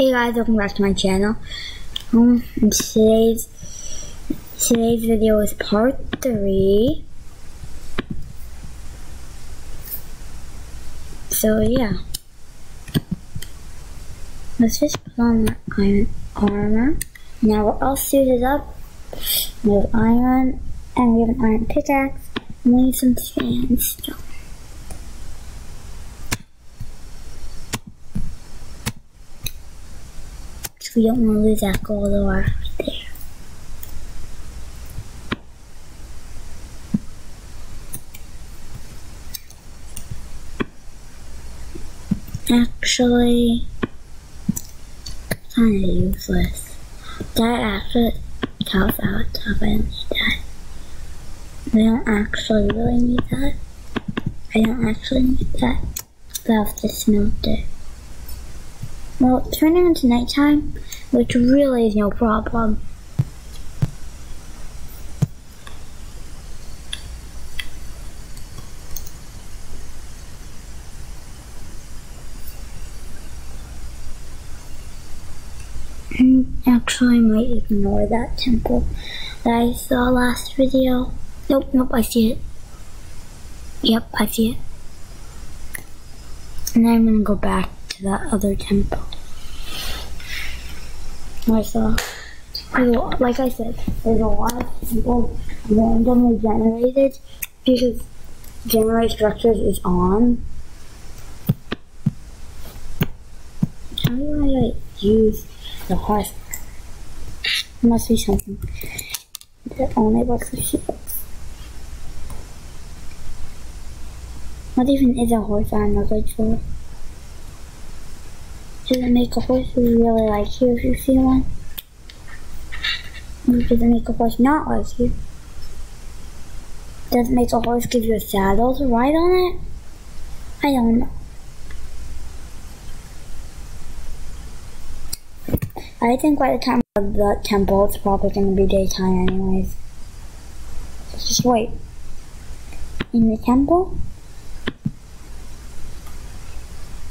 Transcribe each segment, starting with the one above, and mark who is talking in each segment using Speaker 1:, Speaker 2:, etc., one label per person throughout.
Speaker 1: Hey guys, welcome back to my channel. Um, today's today's video is part three. So yeah, let's just put on our iron armor. Now we're all suited up. We have iron, and we have an iron pickaxe, and we need some sandstone. So we don't want to lose that gold ore there. Actually, kind of useless. That actually tells out top. I don't need that. I don't actually really need that. I don't actually need that. But I'll just smelter. Well, turning into nighttime, which really is no problem. Hmm, actually, I might ignore that temple that I saw last video. Nope, nope, I see it. Yep, I see it. And then I'm gonna go back to that other temple. I saw, like I said, there's a lot of temples randomly generated because generate structures is on. How do I like, use the horse? Must be something that only works with shields. What even is a horse good for? Does it make a horse really like you if you see one? Or does make a horse not like you? Does make a horse give you a saddle to ride on it? I don't know. I think by the time of the temple, it's probably going to be daytime anyways. Just wait. In the temple?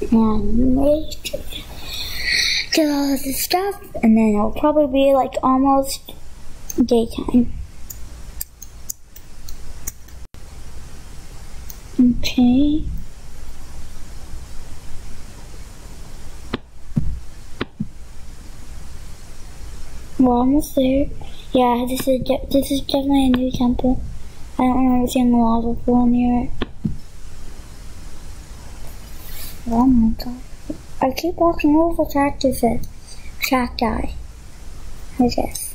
Speaker 1: And of this stuff, and then it'll probably be like almost daytime. Okay. We're almost there. Yeah, this is this is definitely a new temple. I don't remember seeing the lava pool near it. Oh my god. I keep walking over cactuses. Cacti. I guess.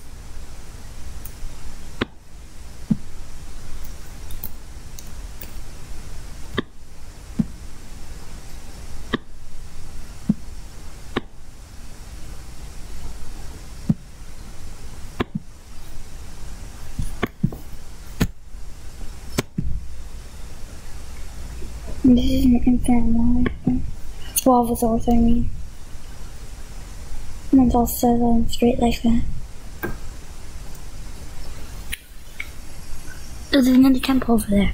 Speaker 1: This is an infinite lava. Lava source, I mean. And it's all settling straight like that. Oh, There's another temple over there.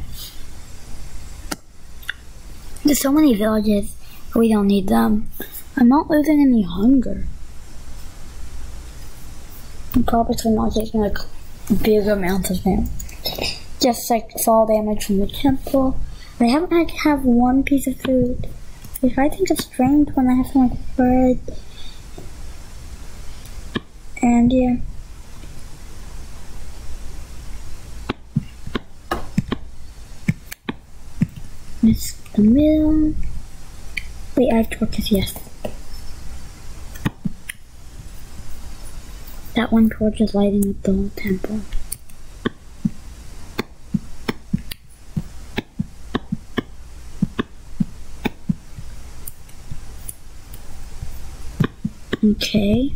Speaker 1: There's so many villages, we don't need them. I'm not losing any hunger. I'm probably not taking like big amounts of damage. Just like fall damage from the temple. I haven't had to have one piece of food. If I think it's strange when I have some like bread. And yeah. Miss the mill. Wait, I have torches, yes. That one torch is lighting up the whole temple. Okay.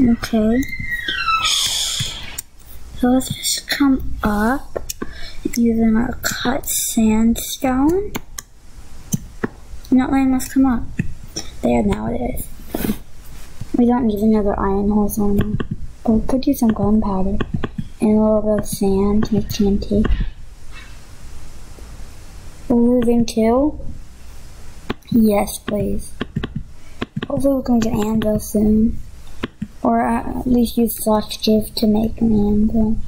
Speaker 1: Okay. So let's just come up using our cut sandstone. Not letting us come up. There, now it is. We don't need another iron hole anymore. But we could use some gunpowder and a little bit of sand to make TNT. Looting two? Yes, please. Hopefully we can get anvil soon. Or at least use slash give to make an anvil.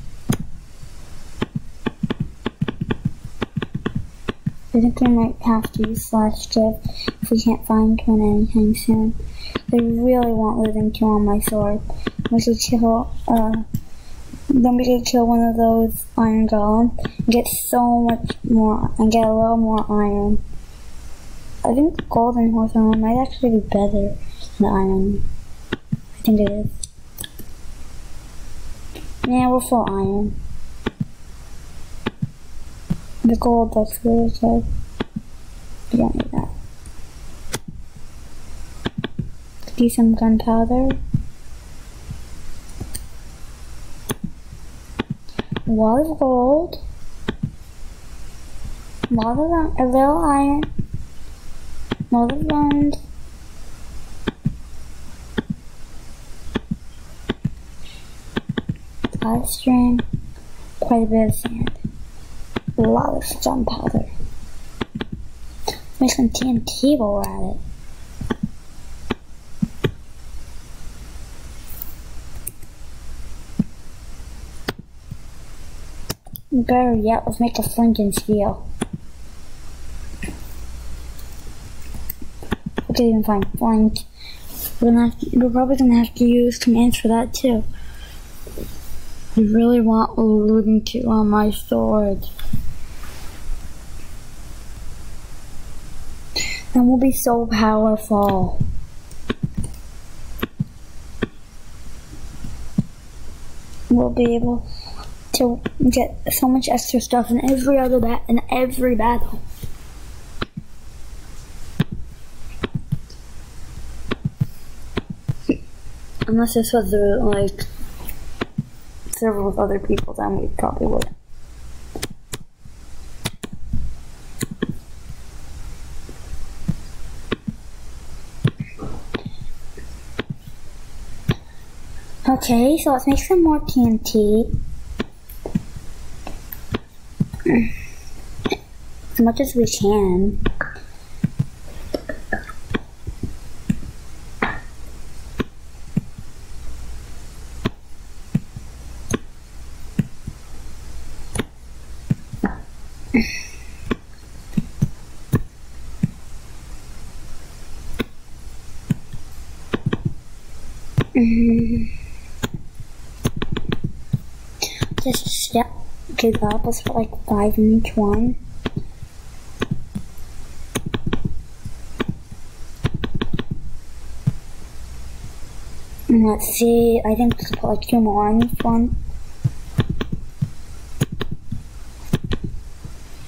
Speaker 1: I think we might have to use slash give if we can't find one anytime soon. I really want looting two on my sword. Should kill, uh, we could kill one of those iron golems get so much more, and get a little more iron. I think the golden horse armor might actually be better than the iron. I think it is. Yeah, we're full iron. The gold looks really good. We don't need that. Do some gunpowder. Of gold. Of a little iron. Lot of string. Quite a bit of sand a lot of gunpowder. Make some TNT while we're at it. Better yet, let's make a flint and steel. Even find flint. We're, gonna to, we're probably gonna have to use commands for that too. I really want looting to on my sword. Then we'll be so powerful. We'll be able to get so much extra stuff in every other bat in every battle. Unless this was the like server with other people, then we probably would. Okay, so let's make some more TNT. As much as we can. Mm-hmm. just step give up us for like five in each one. And let's see, I think let's put like two more on each one.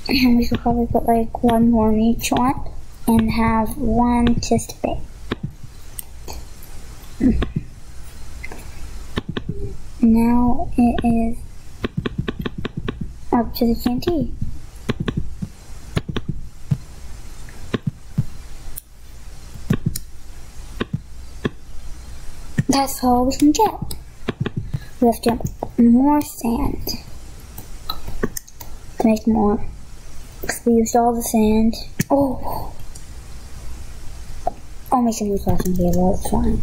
Speaker 1: And we should probably put like one more in each one and have one just big. Now it is up to the TNT. That's all we can get. We have to get more sand to make more. Because we used all the sand. Oh! I'll make some new table, it's fine.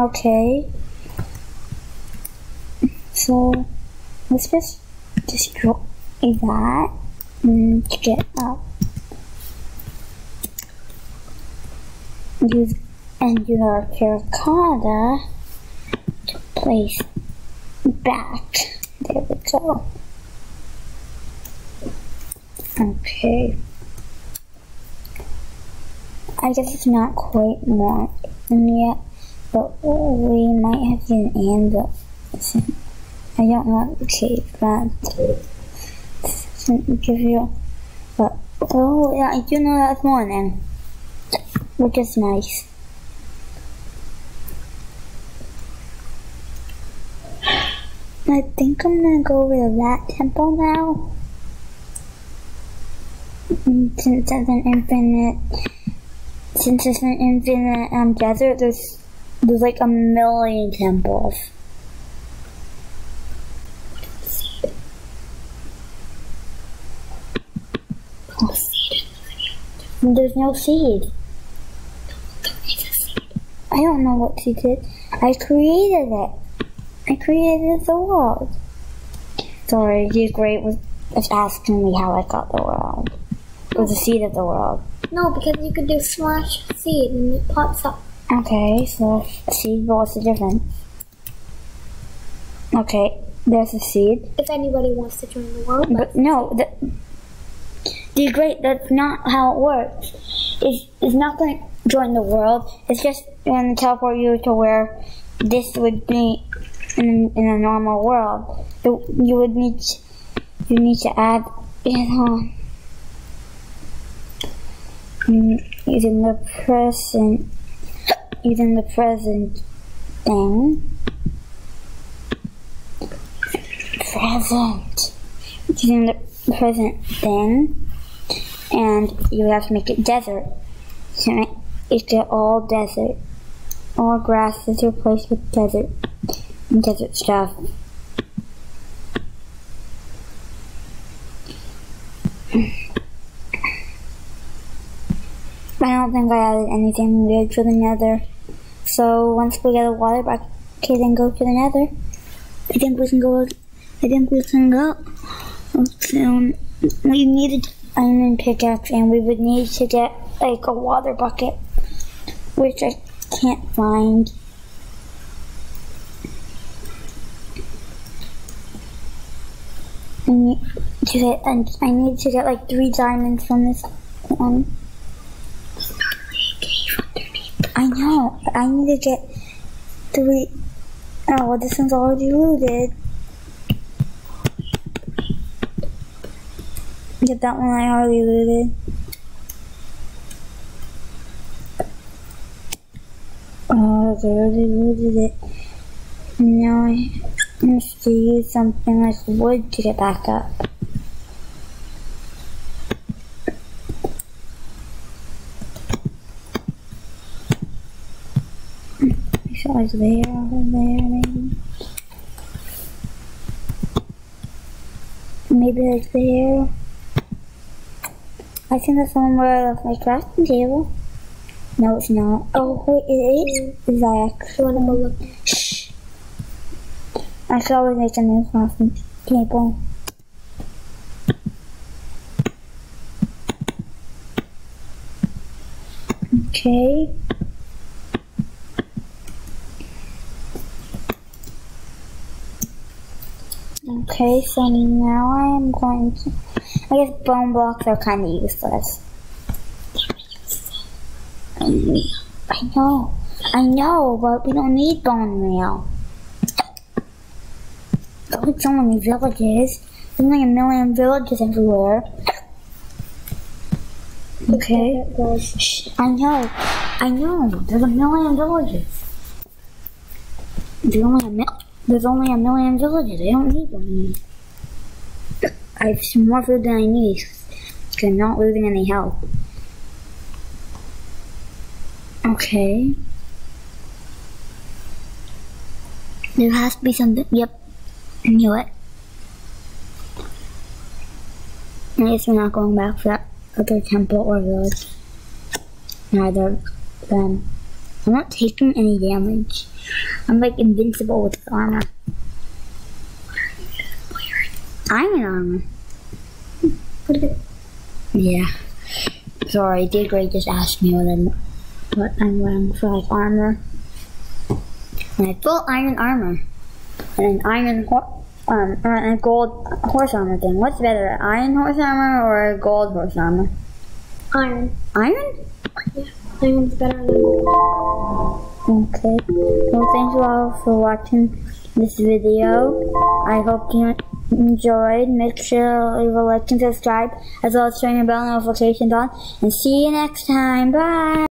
Speaker 1: Okay. So let's just destroy that and get up. Use and use our terracotta to place back. There we go. Okay. I guess it's not quite more yet. But we might have end up. I don't want to take that. Give you, but oh yeah, I do know that's morning, which is nice. I think I'm gonna go over to that temple now. Since it's an infinite, since it's an infinite um, desert, there's there's like a million temples. There's no seed. I don't know what she did. I created it. I created the world. Sorry, he's great with asking me how I got the world. Or the seed of the world.
Speaker 2: No, because you could do slash seed and it pops up.
Speaker 1: Okay, so seed, but what's the difference? Okay, there's a seed.
Speaker 2: If anybody wants to join the world, but
Speaker 1: But no, the, the great, that's not how it works. It's, it's not going to join the world. It's just going to teleport you to where this would be in, in a normal world. You, you would need, to- you need to add, you know, mm, using the preset, using the preset thing. Preset using the preset thing, and you have to make it desert. So make it all desert. All grass is replaced with desert. Desert stuff. I don't think I added anything weird for the nether. So once we get a water bucket and go to the nether, I think we can go I think we can go soon. We need needed iron pickaxe and we would need to get like a water bucket, which I can't find. I need to get, I need to get like three diamonds from this one. I know. I need to get three. Oh, well, this one's already looted. Get that one I already looted. Oh, I already looted it. Now I have to use something like wood to get back up. Feel like there, over there, maybe. Maybe like there. I think that's one where I left my crafting table. No, it's not. Oh, wait, it is. Zach.
Speaker 2: you want to go look.
Speaker 1: Shh. I should always make a new crafting table. Okay. Okay, so now I am going to. I guess bone blocks are kind of useless. I know, I know, but we don't need bone meal. There's so many villages. There's like a million villages everywhere. Okay. Shh, I know, I know. There's a million villages. There's only a mil- There's only a million villages. I don't need meal. I have more food than I need. Because I'm not losing any health. Okay. There has to be something. Yep. I knew it. I guess we're not going back for that other temple or village. Neither of them. I'm not taking any damage. I'm like invincible with armor. Iron armor.
Speaker 2: Put it.
Speaker 1: Yeah. Sorry, Digray just asked me what I'm, what I'm wearing for like armor. And I full iron armor. And an iron um and a gold horse armor thing. What's better, iron horse armor or gold horse armor?
Speaker 2: Iron.
Speaker 1: Iron?
Speaker 2: Yeah, Iron's better than gold.
Speaker 1: Okay. Well, thank you all for watching this video. I hope you enjoyed. Make sure to leave a like and subscribe, as well as turn your bell notifications on. And see you next time. Bye.